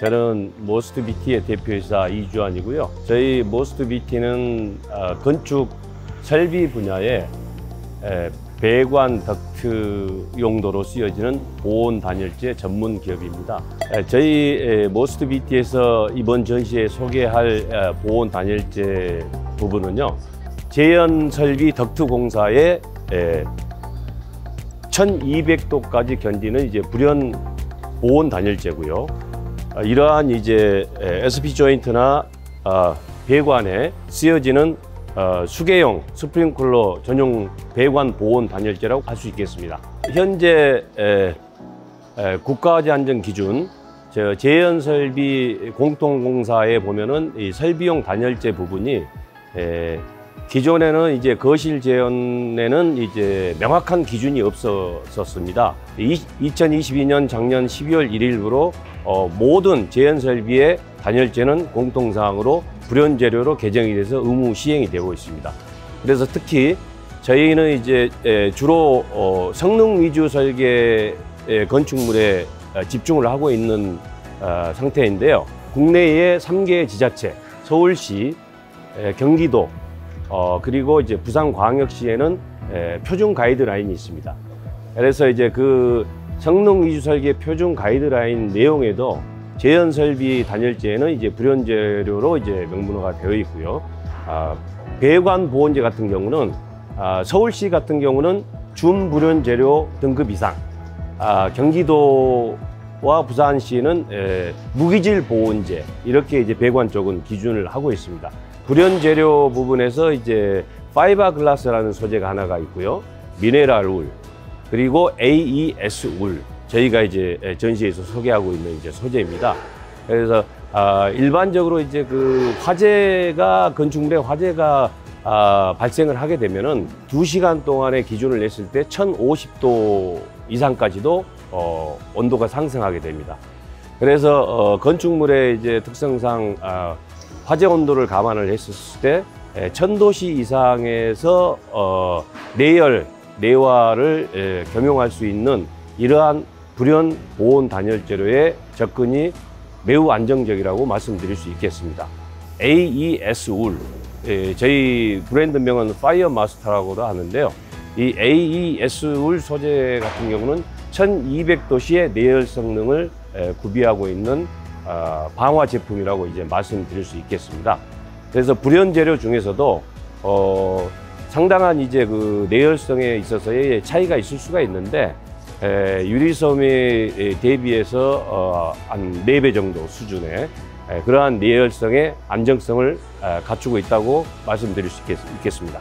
저는 모스트비티의 대표이사 이주환이고요. 저희 모스트비티는 어, 건축 설비 분야에 에, 배관 덕트 용도로 쓰여지는 보온 단열재 전문 기업입니다. 에, 저희 에, 모스트비티에서 이번 전시에 소개할 에, 보온 단열재 부분은요. 제연 설비 덕트 공사의 에, 1200도까지 견디는 이제 불연 보온 단열재고요. 아, 이러한 이제 SP 조인트나 아, 배관에 쓰여지는 어, 수계용 스프링클러 전용 배관 보온 단열재라고 할 수 있겠습니다. 현재 에, 에, 국가화재 안전 기준 저 재현 설비 공통공사에 보면은 이 설비용 단열재 부분이 에, 기존에는 이제 거실 재현에는 이제 명확한 기준이 없었습니다. 2022년 작년 12월 1일부로 어, 모든 재현 설비의 단열재는 공통사항으로 불연 재료로 개정이 돼서 의무 시행이 되고 있습니다. 그래서 특히 저희는 이제 에, 주로 어, 성능 위주 설계 건축물에 어, 집중을 하고 있는 어, 상태인데요. 국내의 3개 지자체, 서울시, 에, 경기도, 어, 그리고 이제 부산광역시에는 에, 표준 가이드라인이 있습니다. 그래서 이제 그 성능 위주 설계 표준 가이드라인 내용에도 재현 설비 단열재는 이제 불연 재료로 이제 명문화가 되어 있고요. 아, 배관 보온재 같은 경우는 아, 서울시 같은 경우는 준불연 재료 등급 이상, 아, 경기도와 부산시는 에, 무기질 보온재 이렇게 이제 배관 쪽은 기준을 하고 있습니다. 불연 재료 부분에서 이제 파이버 글라스라는 소재가 하나가 있고요. 미네랄 울, 그리고 AES 울 저희가 이제 전시에서 소개하고 있는 이제 소재입니다. 그래서 아, 일반적으로 이제 그 화재가 건축물에 화재가 아, 발생을 하게 되면은 두 시간 동안의 기준을 냈을 때 1,050도 이상까지도 어, 온도가 상승하게 됩니다. 그래서 어, 건축물의 이제 특성상 아, 화재 온도를 감안을 했을 때 1,000도씨 이상에서 어, 내열 내화를 에, 겸용할 수 있는 이러한 불연 보온 단열 재료의 접근이 매우 안정적이라고 말씀드릴 수 있겠습니다. AES 울 에, 저희 브랜드명은 파이어 마스터라고도 하는데요. 이 AES 울 소재 같은 경우는 1200도씨의 내열 성능을 에, 구비하고 있는 어, 방화 제품이라고 이제 말씀드릴 수 있겠습니다. 그래서 불연 재료 중에서도 어, 상당한 이제 그 내열성에 있어서의 차이가 있을 수가 있는데 에, 유리섬에 대비해서 어, 한 네 배 정도 수준의 에, 그러한 내열성의 안정성을 에, 갖추고 있다고 말씀드릴 수 있겠, 있겠습니다.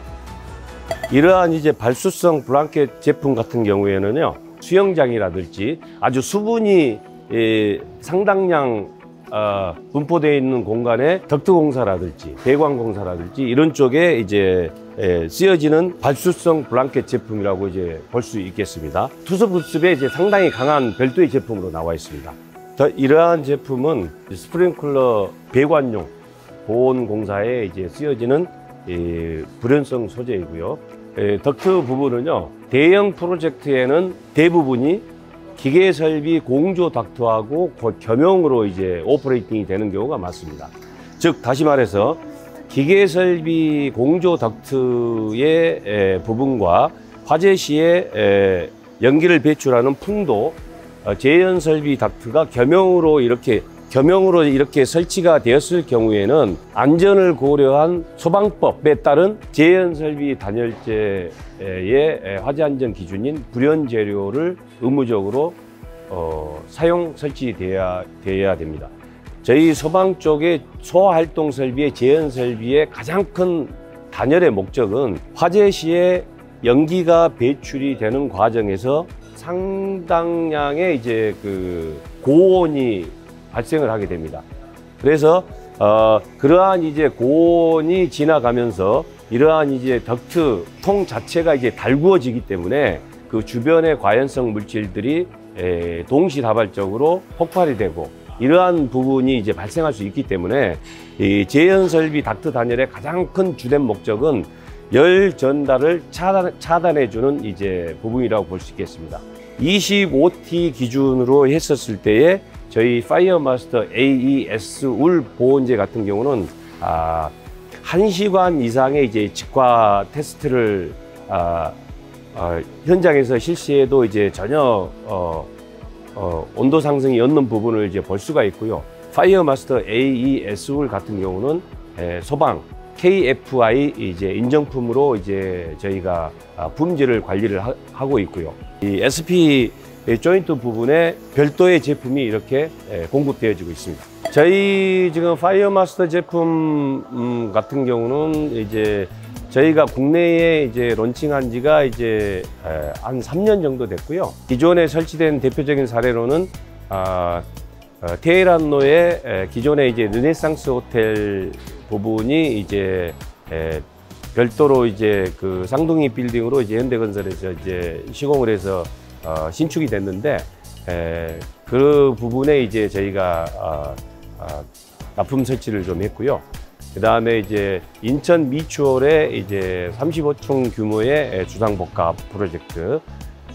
이러한 이제 발수성 블랑켓 제품 같은 경우에는요 수영장이라든지 아주 수분이 에, 상당량 어, 분포되어 있는 공간에 덕트공사라든지 배관공사라든지 이런 쪽에 이제 에, 쓰여지는 발수성 블랑켓 제품이라고 이제 볼 수 있겠습니다. 투수 급습에 이제 상당히 강한 별도의 제품으로 나와 있습니다. 더 이러한 제품은 스프링클러 배관용 보온 공사에 이제 쓰여지는 이 불연성 소재이고요. 에, 덕트 부분은요 대형 프로젝트에는 대부분이 기계 설비 공조 덕트하고 겸용으로 이제 operating이 되는 경우가 많습니다. 즉 다시 말해서 기계 설비 공조 덕트의 부분과 화재 시에 연기를 배출하는 풍도 어, 제연 설비 덕트가 겸용으로 이렇게 겸용으로 이렇게 설치가 되었을 경우에는 안전을 고려한 소방법에 따른 제연 설비 단열재의 화재 안전 기준인 불연 재료를 의무적으로 어, 사용 설치되어야 되어야 됩니다. 저희 소방 쪽의 소활동 설비의 재현 설비의 가장 큰 단열의 목적은 화재 시에 연기가 배출이 되는 과정에서 상당량의 이제 그 고온이 발생을 하게 됩니다. 그래서 어, 그러한 이제 고온이 지나가면서 이러한 이제 덕트 통 자체가 이제 달구어지기 때문에 그 주변의 가연성 물질들이 에, 동시다발적으로 폭발이 되고 이러한 부분이 이제 발생할 수 있기 때문에 이 제연 설비 덕트 단열의 가장 큰 주된 목적은 열 전달을 차단, 차단해 주는 이제 부분이라고 볼 수 있겠습니다. 25T 기준으로 했었을 때에 저희 파이어마스터 AES 울 보온제 같은 경우는 아, 1시간 이상의 이제 직화 테스트를 아, 어, 현장에서 실시해도 이제 전혀 어, 어, 온도 상승이 없는 부분을 이제 볼 수가 있고요. 파이어마스터 AES 울 같은 경우는 에, 소방 KFI 이제 인정품으로 이제 저희가 아, 품질을 관리를 하, 하고 있고요. 이 SP 조인트 부분에 별도의 제품이 이렇게 에, 공급되어지고 있습니다. 저희 지금 파이어마스터 제품 음, 같은 경우는 이제 저희가 국내에 이제 론칭한 지가 이제 에, 한 3년 정도 됐고요. 기존에 설치된 대표적인 사례로는 아, 어, 테헤란로의 에, 기존에 이제 르네상스 호텔 부분이 이제 에, 별도로 이제 그 쌍둥이 빌딩으로 이제 현대건설에서 이제 시공을 해서 어, 신축이 됐는데 에, 그 부분에 이제 저희가 어, 어, 납품 설치를 좀 했고요. 그 다음에 이제 인천 미추홀에 이제 35층 규모의 주상복합 프로젝트,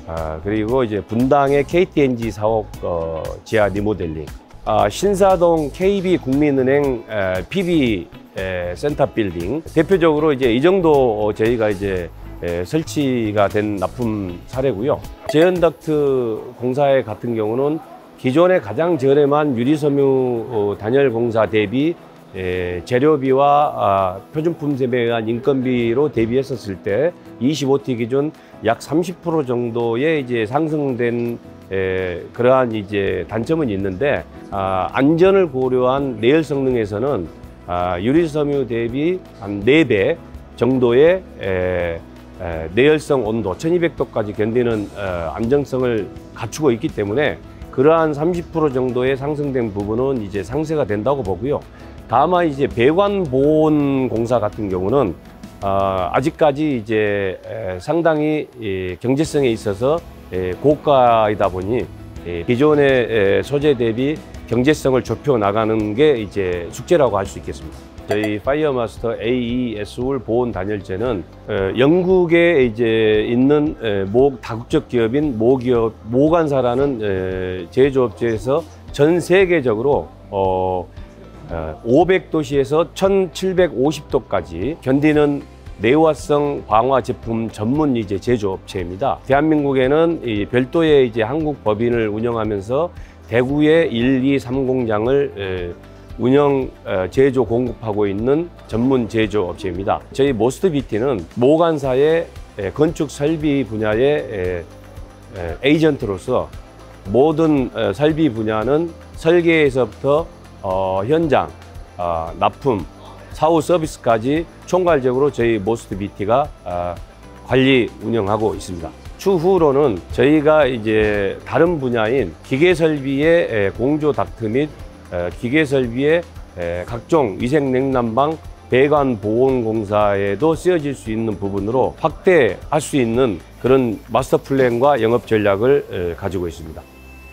아, 그리고 이제 분당의 KTNG 사옥 어, 지하 리모델링, 아, 신사동 KB 국민은행 에, PB 에, 센터 빌딩. 대표적으로 이제 이 정도 어, 저희가 이제 에, 설치가 된 납품 사례고요. 제현덕트 공사의 같은 경우는 기존에 가장 저렴한 유리섬유 어, 단열 공사 대비 에, 재료비와 아, 표준품 세매에 의한 인건비로 대비했었을 때 25T 기준 약 30% 정도의 이제 상승된 에, 그러한 이제 단점은 있는데 아, 안전을 고려한 내열 성능에서는 아, 유리섬유 대비 한 4배 정도의 에, 에, 내열성 온도 1200도까지 견디는 어, 안정성을 갖추고 있기 때문에 그러한 30% 정도의 상승된 부분은 이제 상쇄가 된다고 보고요. 다만 이제 배관 보온 공사 같은 경우는 어, 아직까지 이제 에, 상당히 예, 경제성에 있어서 예, 고가이다 보니 예, 기존의 에, 소재 대비 경제성을 좁혀 나가는 게 이제 숙제라고 할 수 있겠습니다. 저희 파이어마스터 AES 울 보온 단열재는 어, 영국에 이제 있는 에, 모 다국적 기업인 모기업 모간사라는 에, 제조업체에서 전 세계적으로 어, 500도씨에서 1750도까지 견디는 내화성 방화 제품 전문 이제 제조업체입니다. 대한민국에는 이 별도의 이제 한국 법인을 운영하면서 대구의 1, 2, 3 공장을 운영 어, 제조 공급하고 있는 전문 제조업체입니다. 저희 모스트비티는 모간사의 건축 설비 분야의 에이전트로서 모든 어, 설비 분야는 설계에서부터 어, 현장, 어, 납품, 사후 서비스까지 총괄적으로 저희 모스트비티가 어, 관리 운영하고 있습니다. 추후로는 저희가 이제 다른 분야인 기계 설비의 에, 공조 닥트 및 에, 기계 설비의 에, 각종 위생 냉난방 배관 보온 공사에도 쓰여질 수 있는 부분으로 확대할 수 있는 그런 마스터 플랜과 영업 전략을 에, 가지고 있습니다.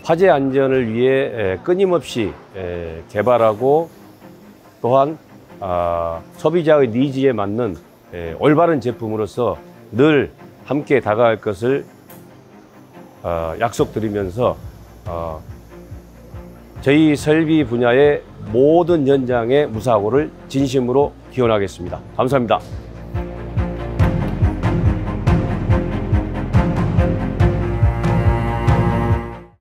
화재 안전을 위해 에, 끊임없이 에, 개발하고 또한 아, 소비자의 니즈에 맞는 에, 올바른 제품으로서 늘 함께 다가갈 것을 어, 약속드리면서 어, 저희 설비 분야의 모든 현장의 무사고를 진심으로 기원하겠습니다. 감사합니다.